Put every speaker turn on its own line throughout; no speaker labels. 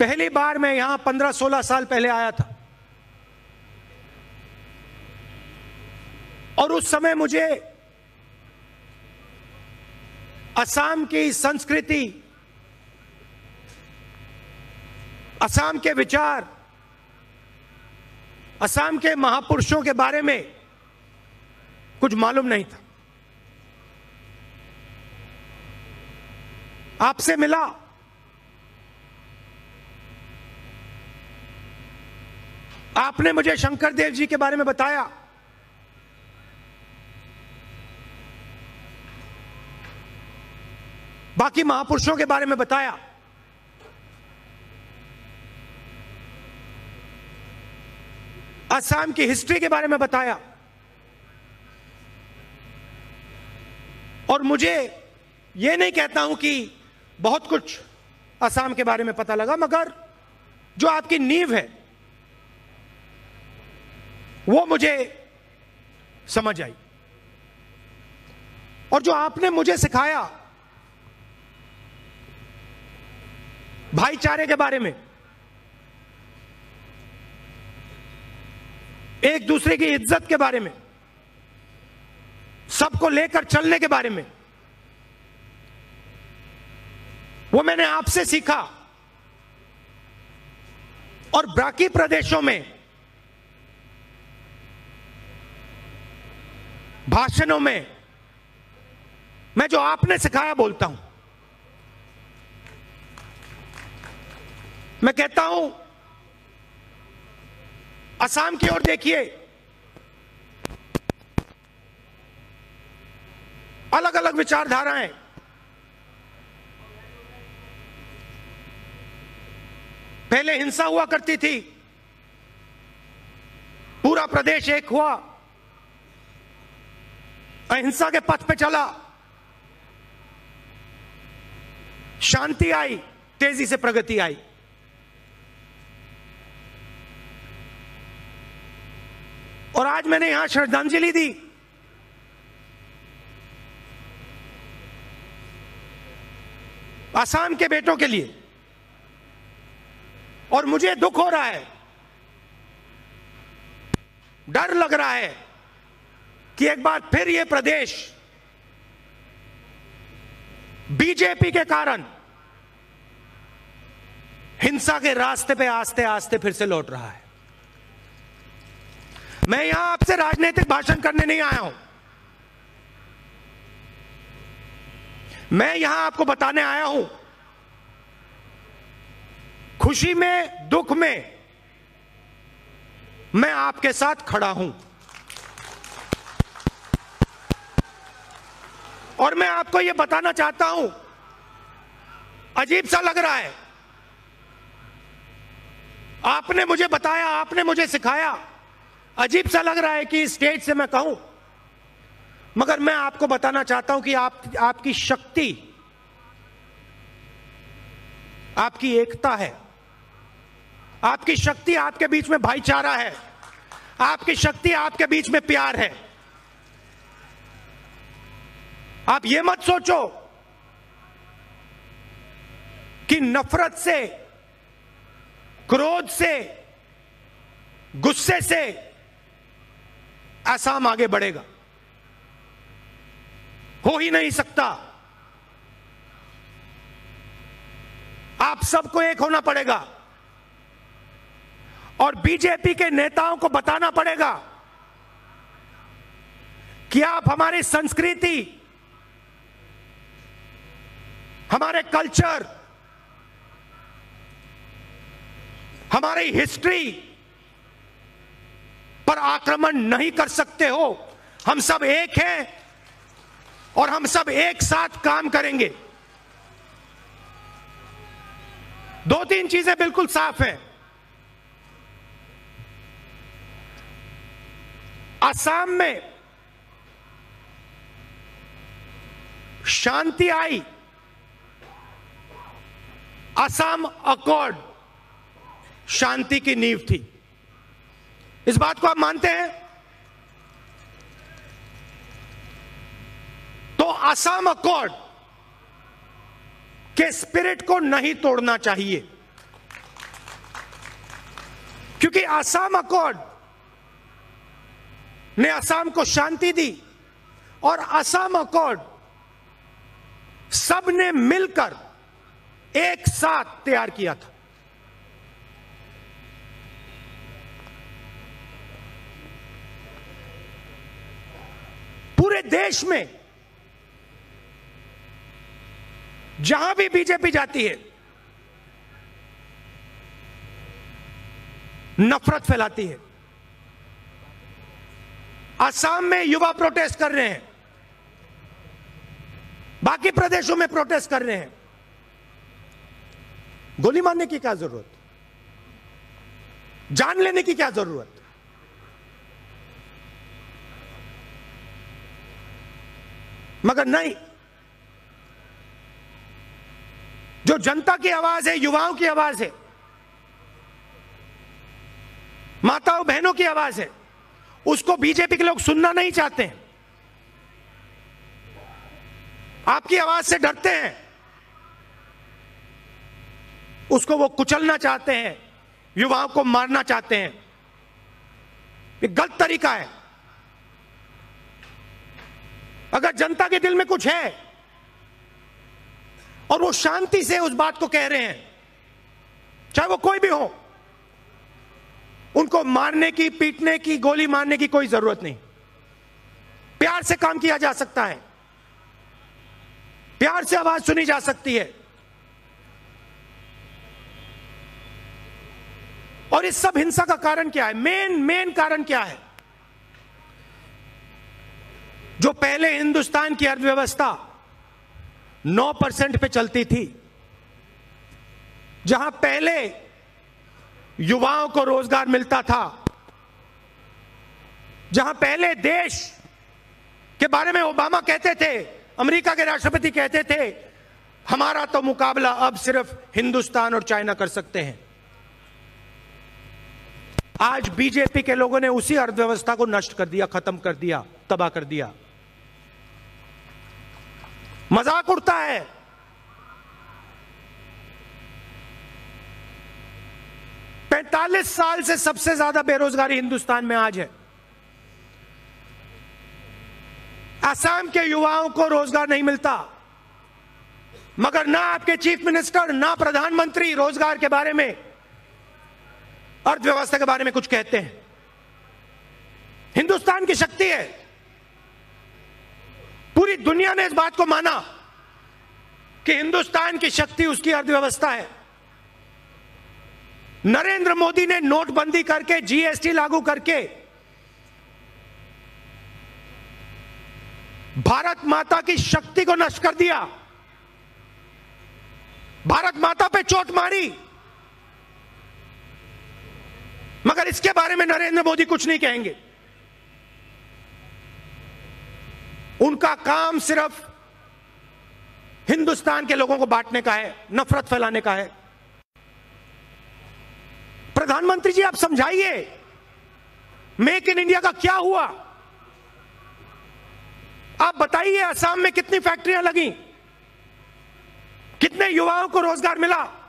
पहली बार मैं यहाँ पंद्रह सोलह साल पहले आया था। और उस समय मुझे असम की संस्कृति, असम के विचार, असम के महापुरुषों के बारे में कुछ मालूम नहीं था। आपसे मिला आपने मुझे शंकर देव जी के बारे में बताया। बाकी महापुरुषों के बारे में बताया। असम की हिस्ट्री के बारे में बताया। और मुझे यह नहीं कहता हूँ कि बहुत कुछ असम के बारे में पता लगा, मगर जो आपकी नींव है वो मुझे समझ आई। और जो आपने मुझे सिखाया भाईचारे के बारे में, एक दूसरे की इज़्ज़त के बारे में, सबको लेकर चलने के बारे में, वो मैंने आपसे सीखा। और बाकी प्रदेशों में भाषणों में मैं जो आपने सिखाया बोलता हूँ। मैं कहता हूँ, असम की ओर देखिए। अलग अलग विचारधाराएँ। पहले हिंसा हुआ करती थी, पूरा प्रदेश एक हुआ। अहिंसा के पथ पे चला। शांति आई, तेज़ी से प्रगति आई। और आज मैंने यहाँ श्रद्धांजलि दी। आसाम के बेटों के लिए। और मुझे दुख हो रहा है। डर लग रहा है। कि एक बार फिर यह प्रदेश बीजेपी के कारण हिंसा के रास्ते पे आस्ते आस्ते फिर से लौट रहा है। मैं यहाँ आपसे राजनीतिक भाषण करने नहीं आया हूँ। मैं यहाँ आपको बताने आया हूँ, खुशी में, दुख में मैं आपके साथ खड़ा हूँ। और मैं आपको यह बताना चाहता हूँ, अजीब सा लग रहा है। आपने मुझे बताया, आपने मुझे सिखाया, अजीब सा लग रहा है कि स्टेज से मैं कहूँ। मगर मैं आपको बताना चाहता हूँ कि आप, आपकी शक्ति, आपकी एकता है। आपकी शक्ति आपके बीच में भाईचारा है। आपकी शक्ति आपके बीच में प्यार है। आप ये मत सोचो कि नफरत से, क्रोध से, गुस्से से आसाम आगे बढ़ेगा। हो ही नहीं सकता। आप सबको एक होना पड़ेगा। और बीजेपी के नेताओं को बताना पड़ेगा कि आप हमारी संस्कृति हमारे कल्चर, हमारी हिस्ट्री पर आक्रमण नहीं कर सकते हो। हम सब एक हैं और हम सब एक साथ काम करेंगे। दो तीन चीज़ें बिल्कुल साफ़ हैं। असम में शांति आई। असम अकॉर्ड। शांति की नींव थी। इस बात को आप मानते हैं? तो असम अकॉर्ड के स्पिरिट को नहीं तोड़ना चाहिए। क्योंकि आसाम अकॉर्ड ने असम को शांति दी और असम अकॉर्ड सबने मिलकर एक साथ तैयार किया था। पूरे देश में जहाँ भी बीजेपी जाती है, नफरत फैलाती है। असम में युवा प्रोटेस्ट कर रहे हैं, बाकी प्रदेशों में प्रोटेस्ट कर रहे हैं। गोली मारने की क्या ज़रूरत? जान लेने की क्या ज़रूरत? मगर नहीं। जो जनता की आवाज़ है, युवाओं की आवाज़ है, माताओं, बहनों की आवाज़ है, उसको बीजेपी के लोग सुनना नहीं चाहते हैं। आपकी आवाज़ से डरते हैं। उसको वो कुचलना चाहते हैं, युवाओं को मारना चाहते हैं। ये गलत तरीका है। अगर जनता के दिल में कुछ है, और वो शांति से उस बात को कह रहे हैं, चाहे वो कोई भी हो, उनको मारने की, पीटने की, गोली मारने की कोई ज़रूरत नहीं। प्यार से काम किया जा सकता है। प्यार से आवाज़ सुनी जा सकती है। और इस सब हिंसा का कारण क्या है? मेन मेन कारण क्या है? जो पहले हिंदुस्तान की अर्थव्यवस्था 9 परसेंट पे चलती थी, जहाँ पहले युवाओं को रोज़गार मिलता था, जहाँ पहले देश के बारे में ओबामा कहते थे, अमेरिका के राष्ट्रपति कहते थे, हमारा तो मुकाबला अब सिर्फ़ हिंदुस्तान और चाइना कर सकते हैं। आज बीजेपी के लोगों ने उसी अर्थव्यवस्था को नष्ट कर दिया, खत्म कर दिया, तबाह कर दिया। मज़ाक उड़ता है। पैंतालीस साल से सबसे ज़्यादा बेरोजगारी हिंदुस्तान में आज है। असम के युवाओं को रोज़गार नहीं मिलता। मगर ना आपके चीफ मिनिस्टर, ना प्रधानमंत्री रोज़गार के बारे में। अर्थव्यवस्था के बारे में कुछ कहते हैं। हिंदुस्तान की शक्ति है। पूरी दुनिया ने इस बात को माना कि हिंदुस्तान की शक्ति, उसकी अर्थव्यवस्था है। नरेंद्र मोदी ने नोटबंदी करके जीएसटी लागू करके भारत माता की शक्ति को नष्ट कर दिया। भारत माता पे चोट मारी। मगर इसके बारे में नरेंद्र मोदी कुछ नहीं कहेंगे। उनका काम सिर्फ़ हिंदुस्तान के लोगों को बांटने का है, नफरत फैलाने का है। प्रधानमंत्री जी, आप समझाइए, मेक इन इंडिया का क्या हुआ? आप बताइए, असम में कितनी फैक्ट्रियाँ लगी? कितने युवाओं को रोज़गार मिला?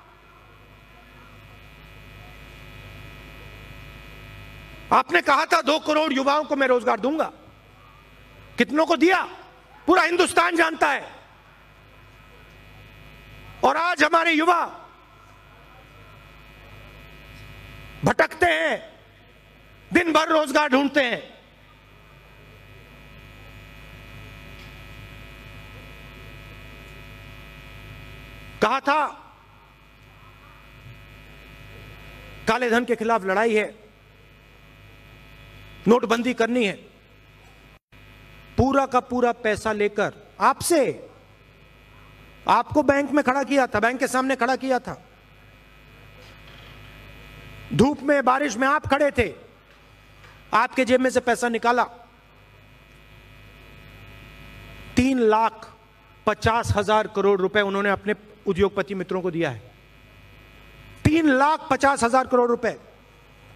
आपने कहा था दो करोड़ युवाओं को मैं रोज़गार दूँगा। कितनों को दिया? पूरा हिंदुस्तान जानता है। और आज हमारे युवा भटकते हैं, दिन भर रोज़गार ढूंढते हैं। कहा था, काले धन के खिलाफ लड़ाई है। नोटबंदी करनी है। पूरा का पूरा पैसा लेकर आपसे, आपको बैंक में खड़ा किया था, बैंक के सामने खड़ा किया था। धूप में, बारिश में आप खड़े थे। आपके जेब में से पैसा निकाला। तीन लाख पचास हज़ार करोड़ रुपए उन्होंने अपने उद्योगपति मित्रों को दिया है। तीन लाख पचास हज़ार करोड़ रुपए।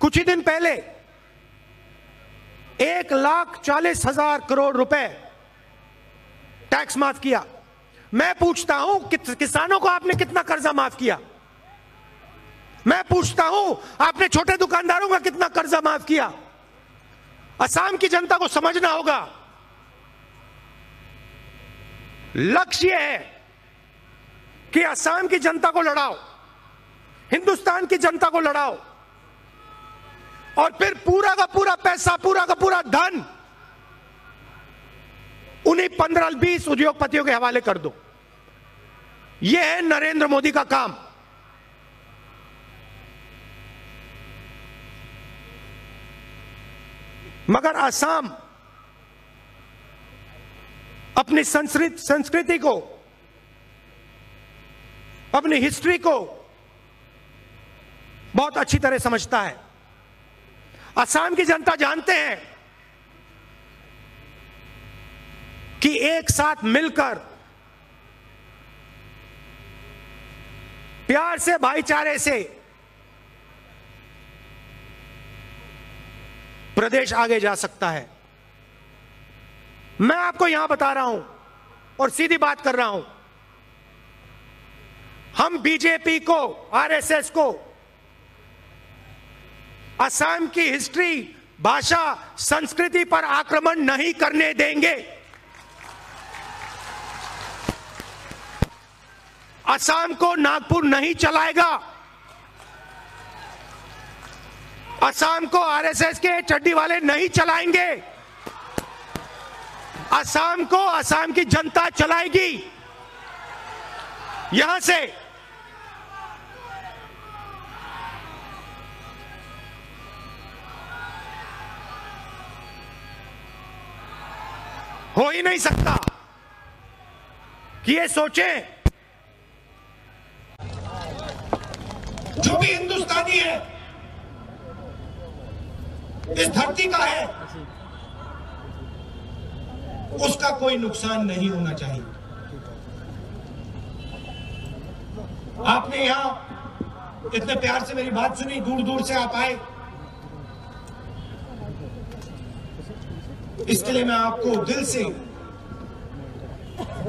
कुछ ही दिन पहले एक लाख चालीस हज़ार करोड़ रुपए टैक्स माफ़ किया। मैं पूछता हूँ कि किसानों को आपने कितना कर्जा माफ़ किया? मैं पूछता हूँ, आपने छोटे दुकानदारों का कितना कर्जा माफ़ किया? असम की जनता को समझना होगा। लक्ष्य यह है कि असम की जनता को लड़ाओ, हिंदुस्तान की जनता को लड़ाओ। और फिर पूरा का पूरा पैसा, पूरा का पूरा धन उन्हीं पंद्रह, बीस उद्योगपतियों के हवाले कर दो। यह है नरेंद्र मोदी का काम। मगर असम अपनी संस्कृत, संस्कृति को, अपनी हिस्ट्री को बहुत अच्छी तरह समझता है। असम की जनता जानते हैं कि एक साथ मिलकर प्यार से, भाईचारे से प्रदेश आगे जा सकता है। मैं आपको यहाँ बता रहा हूँ और सीधी बात कर रहा हूँ। हम बीजेपी को, आरएसएस को असम की हिस्ट्री भाषा संस्कृति पर आक्रमण नहीं करने देंगे। असम को नागपुर नहीं चलाएगा। असम को आरएसएस के चड्डी वाले नहीं चलाएँगे। असम को असम की जनता चलाएगी। यहाँ से हो ही नहीं सकता। कि ये सोचें? जो भी हिंदुस्तानी है, इस धरती का है, उसका कोई नुकसान नहीं होना चाहिए। आपने यहाँ इतने प्यार से मेरी बात सुनी दूर दूर से आप आए इसके लिए मैं आपको दिल से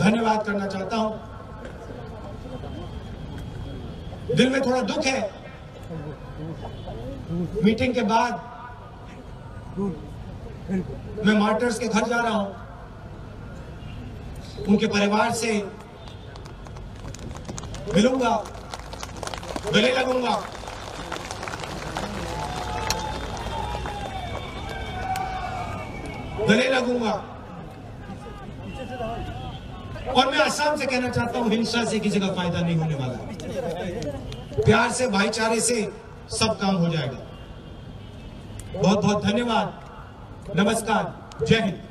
धन्यवाद करना चाहता हूँ। दिल में थोड़ा दुख है। मीटिंग के बाद मैं मार्टर्स के घर जा रहा हूँ। उनके परिवार से मिलूँगा, गले लगूँगा। गले लगूँगा। और मैं आसाम से कहना चाहता हूँ, हिंसा से किसी का फ़ायदा नहीं होने वाला। प्यार से, भाईचारे से सब काम हो जाएगा। बहुत बहुत धन्यवाद। नमस्कार। जय हिंद।